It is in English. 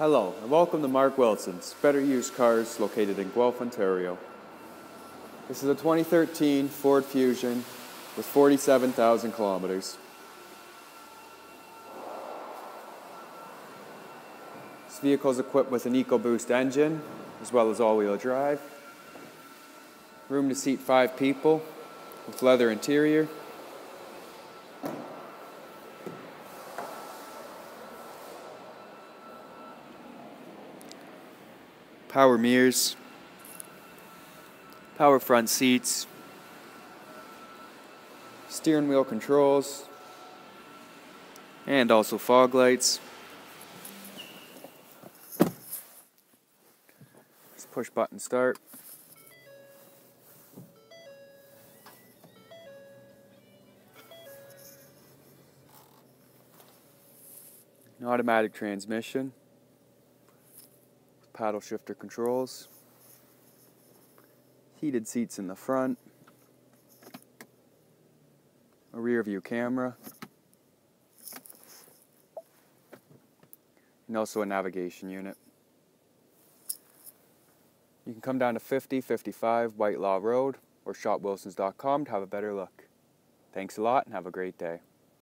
Hello, and welcome to Mark Wilson's Better Used Cars located in Guelph, Ontario. This is a 2013 Ford Fusion with 47,000 kilometers. This vehicle is equipped with an EcoBoost engine as well as all-wheel drive. Room to seat five people with leather interior. Power mirrors, power front seats, steering wheel controls, and also fog lights. Push button start. Automatic transmission paddle shifter controls, heated seats in the front, a rear view camera, and also a navigation unit. You can come down to 5055 Whitelaw Road or shopwilsons.com to have a better look. Thanks a lot and have a great day.